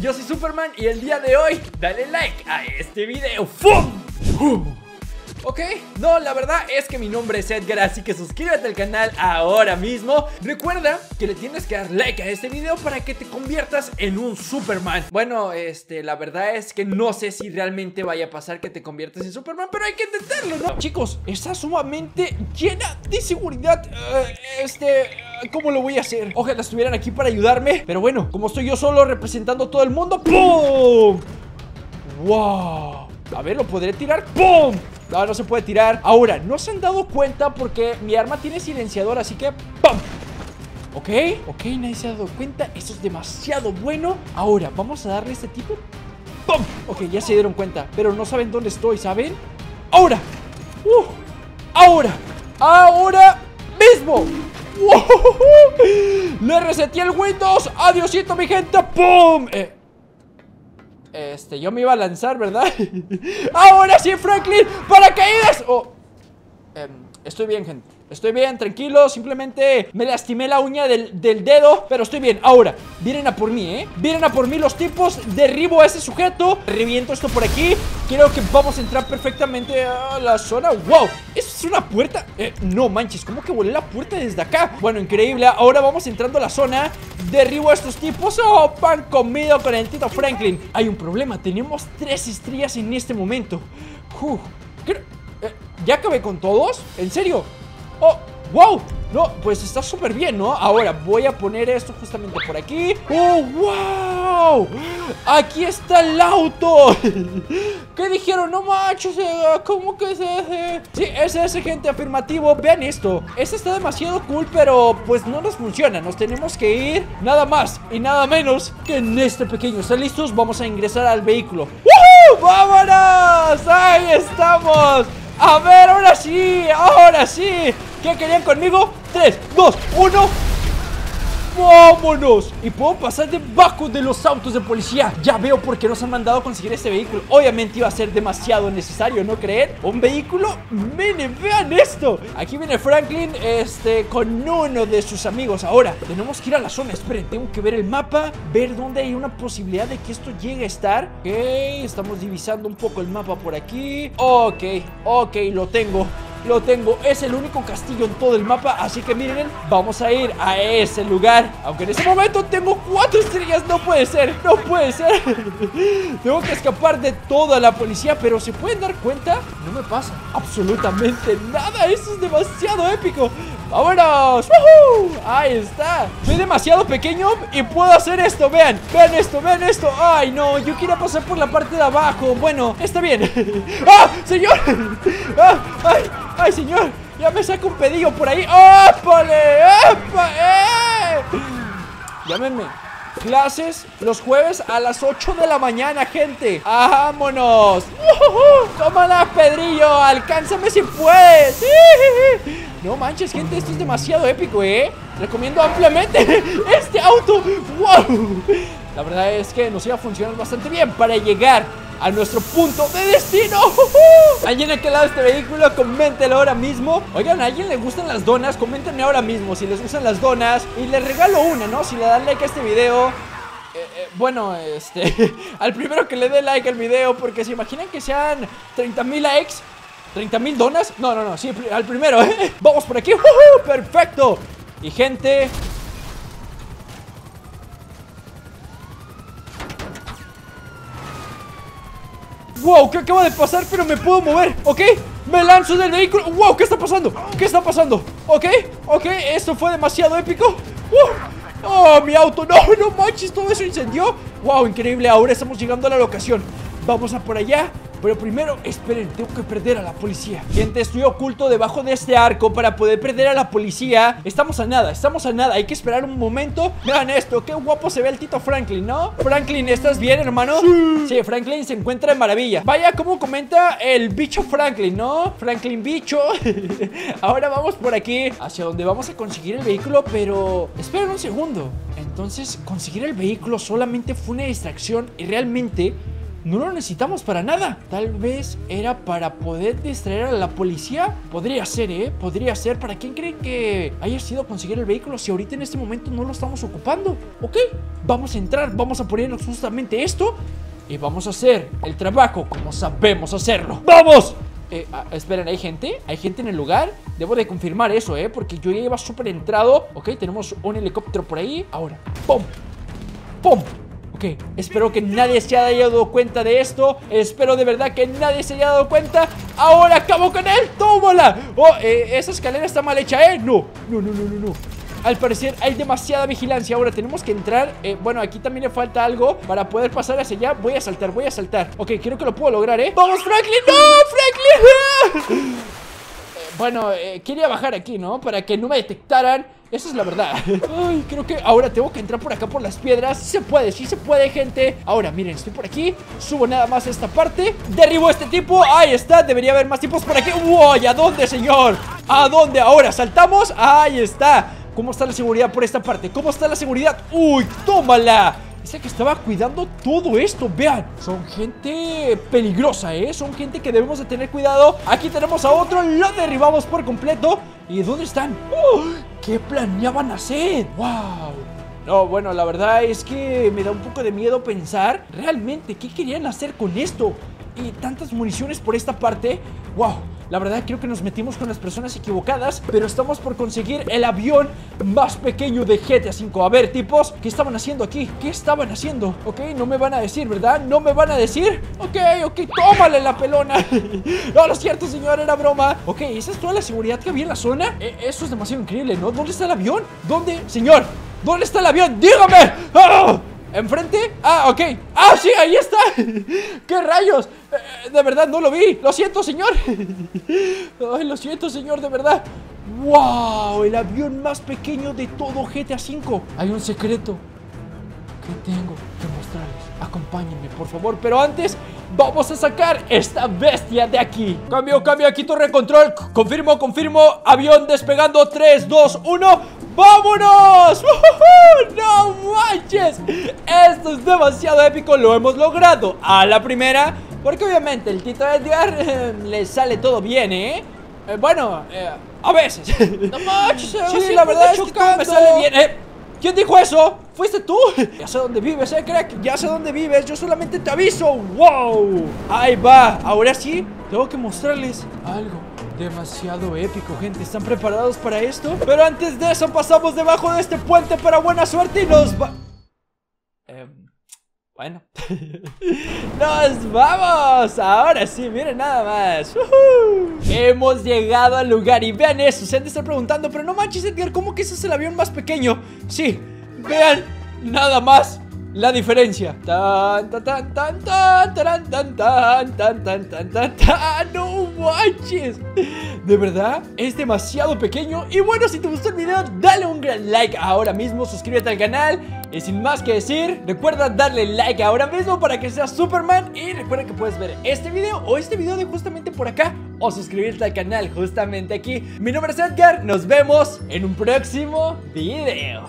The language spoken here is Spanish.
yo soy Superman y el día de hoy dale like a este video ¡Fum! ¡Uh! Ok, no, la verdad es que mi nombre es Edgar, así que suscríbete al canal ahora mismo Recuerda que le tienes que dar like a este video para que te conviertas en un Superman Bueno, este, la verdad es que no sé si realmente vaya a pasar que te conviertas en Superman Pero hay que intentarlo, ¿no? Chicos, está sumamente llena de seguridad eh, Este, ¿cómo lo voy a hacer? Ojalá estuvieran aquí para ayudarme Pero bueno, como estoy yo solo representando a todo el mundo ¡Pum! ¡Wow! A ver, ¿lo podré tirar? ¡Pum! No, no se puede tirar Ahora, no se han dado cuenta porque mi arma tiene silenciador, así que ¡pum! Ok, ok, nadie se ha dado cuenta Eso es demasiado bueno Ahora, vamos a darle a este tipo ¡Pum! Ok, ya se dieron cuenta Pero no saben dónde estoy, ¿saben? ¡Ahora! ¡Uh! ¡Ahora! ¡Ahora mismo! ¡Wow! ¡Le reseté el Windows! ¡Adiósito, mi gente! ¡Pum! Eh, este, yo me iba a lanzar, ¿verdad? ¡Ahora sí, Franklin! ¡Paracaídas! Oh. Em, estoy bien, gente Estoy bien, tranquilo, simplemente me lastimé la uña del, dedo Pero estoy bien, ahora, vienen a por mí, ¿eh? Vienen a por mí los tipos, derribo a ese sujeto Reviento esto por aquí Creo que vamos a entrar perfectamente a la zona ¡Wow! ¿Eso es una puerta? Eh, no manches, ¿cómo que volé la puerta desde acá? Bueno, increíble, ahora vamos entrando a la zona Derribo a estos tipos ¡Oh, pan comido con el Tito Franklin! Hay un problema, tenemos tres estrellas en este momento eh, ¿Ya acabé con todos? ¿En serio? ¡Oh! ¡Wow! No, pues está súper bien, ¿no? Ahora voy a poner esto justamente por aquí ¡Oh, wow! ¡Aquí está el auto! ¿Qué dijeron? No manches, ¿cómo que es ese? Sí, es ese, gente, afirmativo Vean esto, este está demasiado cool Pero pues no nos funciona Nos tenemos que ir nada más y nada menos Que en este pequeño ¿Están listos? Vamos a ingresar al vehículo ¡Woohoo! ¡Vámonos! ¡Ahí estamos! A ver, ahora sí, ahora sí ¿Qué querían conmigo? 3, 2, 1 ¡Vámonos! Y puedo pasar debajo de los autos de policía. Ya veo por qué nos han mandado a conseguir este vehículo. Obviamente iba a ser demasiado necesario, ¿no creen? Un vehículo, miren, vean esto. Aquí viene Franklin, este, con uno de sus amigos. Ahora, tenemos que ir a la zona. Esperen, tengo que ver el mapa Ver dónde hay una posibilidad de que esto llegue a estar. Ok, estamos divisando un poco el mapa por aquí. Ok, ok, lo tengo lo tengo, es el único castillo en todo el mapa Así que miren, vamos a ir a ese lugar. Aunque en ese momento tengo cuatro estrellas No puede ser, no puede ser. Tengo que escapar de toda la policía Pero ¿se pueden dar cuenta? No me pasa. Absolutamente nada Eso es demasiado épico ¡Vámonos! Ahí está Soy demasiado pequeño y puedo hacer esto Vean, vean esto, vean esto ¡Ay, no! Yo quiero pasar por la parte de abajo Bueno, está bien ¡Ah, señor! ¡Ah, ay! ¡Ay, señor! ¡Ya me saco un pedillo por ahí! ¡Ópale! ¡Opa! ¡Eh! Llámenme Clases los jueves a las 8 de la mañana, gente ¡Vámonos! ¡Tómala, Pedrillo! ¡Alcánzame si puedes! No manches, gente, esto es demasiado épico, ¿eh? Recomiendo ampliamente este auto ¡Wow! La verdad es que nos iba a funcionar bastante bien para llegar a nuestro punto de destino. ¿Alguien a qué lado de este vehículo? Coméntenlo ahora mismo. Oigan, ¿a alguien le gustan las donas? Coméntenme ahora mismo si les gustan las donas. Y les regalo una, ¿no? Si le dan like a este video. Eh, eh, bueno, este Al primero que le dé like al video Porque se imaginan que sean 30 mil likes 30 mil donas No, no, no, sí, al primero, ¿eh? Vamos por aquí, perfecto Y gente, ¡Wow! ¿Qué acaba de pasar? Pero me puedo mover, ¿ok? Me lanzo del vehículo ¡Wow! ¿Qué está pasando? ¿Qué está pasando? ¿Ok? ¿Ok? Esto fue demasiado épico ¡Uh! ¡Oh, mi auto! ¡No, no manches! ¿Todo eso incendió? ¡Wow! Increíble Ahora estamos llegando a la locación Vamos a por allá pero primero, esperen, tengo que perder a la policía. Gente, estoy oculto debajo de este arco para poder perder a la policía. Estamos a nada, estamos a nada, hay que esperar un momento. Vean esto, qué guapo se ve el Tito Franklin, ¿no? Franklin, ¿estás bien, hermano? Sí, Franklin se encuentra de maravilla. Vaya, como comenta el bicho Franklin, ¿no? Franklin bicho. Ahora vamos por aquí Hacia donde vamos a conseguir el vehículo, pero... Esperen un segundo. Entonces, conseguir el vehículo solamente fue una distracción Y realmente no lo necesitamos para nada. Tal vez era para poder distraer a la policía. Podría ser, ¿eh? Podría ser. ¿Para quién creen que haya sido conseguir el vehículo si ahorita en este momento no lo estamos ocupando? Ok, vamos a entrar, vamos a ponernos justamente esto y vamos a hacer el trabajo como sabemos hacerlo. ¡Vamos! Eh, ah, esperen, ¿hay gente? ¿Hay gente en el lugar? Debo de confirmar eso, ¿eh? Porque yo ya iba súper entrado Ok, tenemos un helicóptero por ahí Ahora, ¡pum! ¡Pum! Ok, espero que nadie se haya dado cuenta de esto Espero de verdad que nadie se haya dado cuenta Ahora acabo con él, tómala Oh, eh, esa escalera está mal hecha, ¿eh? No, no, no, no, no, no al parecer hay demasiada vigilancia Ahora tenemos que entrar eh, Bueno, aquí también le falta algo Para poder pasar hacia allá Voy a saltar, voy a saltar Ok, creo que lo puedo lograr, ¿eh? ¡Vamos, Franklin! ¡No, Franklin! bueno, eh, quería bajar aquí, ¿no? Para que no me detectaran eso es la verdad creo que ahora tengo que entrar por acá por las piedras se puede, sí se puede, gente Ahora, miren, estoy por aquí Subo nada más esta parte Derribo a este tipo Ahí está, debería haber más tipos por aquí ¡Uy! ¿A dónde, señor? ¿A dónde? Ahora, saltamos Ahí está ¿Cómo está la seguridad por esta parte? ¿Cómo está la seguridad? ¡Uy! ¡Tómala! Dice que estaba cuidando todo esto, vean Son gente peligrosa, ¿eh? Son gente que debemos de tener cuidado Aquí tenemos a otro, lo derribamos por completo ¿Y dónde están? ¡Oh! ¿Qué planeaban hacer? ¡Wow! No, bueno, la verdad es que me da un poco de miedo pensar Realmente, ¿qué querían hacer con esto? Y tantas municiones por esta parte ¡Wow! La verdad creo que nos metimos con las personas equivocadas Pero estamos por conseguir el avión más pequeño de GTA V A ver, tipos, ¿qué estaban haciendo aquí? ¿Qué estaban haciendo? Ok, no me van a decir, ¿verdad? ¿No me van a decir? Ok, ok, tómale la pelona No, lo cierto, señor, era broma Ok, ¿esa es toda la seguridad que había en la zona? E, eso es demasiado increíble, ¿no? ¿Dónde está el avión? ¿Dónde? Señor, ¿dónde está el avión? ¡Dígame! ¡Ah! ¿Enfrente? Ah, ok. Ah, sí, ahí está. ¿Qué rayos? Eh, de verdad, no lo vi. Lo siento, señor. Ay, lo siento, señor, de verdad. ¡Wow! El avión más pequeño de todo GTA V Hay un secreto Que tengo que mostrarles. Acompáñenme, por favor. Pero antes, vamos a sacar esta bestia de aquí. Cambio, cambio, aquí torre control. Confirmo, confirmo. Avión despegando. 3, 2, 1 ¡Vámonos! ¡No manches! Esto es demasiado épico, lo hemos logrado a la primera Porque obviamente el Tito Edgar eh, le sale todo bien, ¿eh? eh bueno, eh, a veces ¡No manches! Sí, la verdad es que me sale bien ¿eh? ¿Quién dijo eso? ¿Fuiste tú? Ya sé dónde vives, eh, crack Ya sé dónde vives, yo solamente te aviso ¡Wow! Ahí va, ahora sí Tengo que mostrarles algo demasiado épico, gente. ¿Están preparados para esto? Pero antes de eso pasamos debajo de este puente para buena suerte y nos va... Em, bueno. ¡Nos vamos! Ahora sí, miren nada más. Hemos llegado al lugar y vean eso. Se han de estar preguntando, pero no manches, Edgar, ¿cómo que ese es el avión más pequeño? Sí, vean nada más la diferencia. Tan, tan, tan, tan, tan, tan, tan, tan, tan, tan, tan, tan, tan, no manches. De verdad, es demasiado pequeño. Y bueno, si te gustó el video, dale un gran like ahora mismo, suscríbete al canal. Y sin más que decir, recuerda darle like ahora mismo para que seas Superman. Y recuerda que puedes ver este video o este video de justamente por acá. O suscribirte al canal justamente aquí. Mi nombre es Edgar, nos vemos en un próximo video.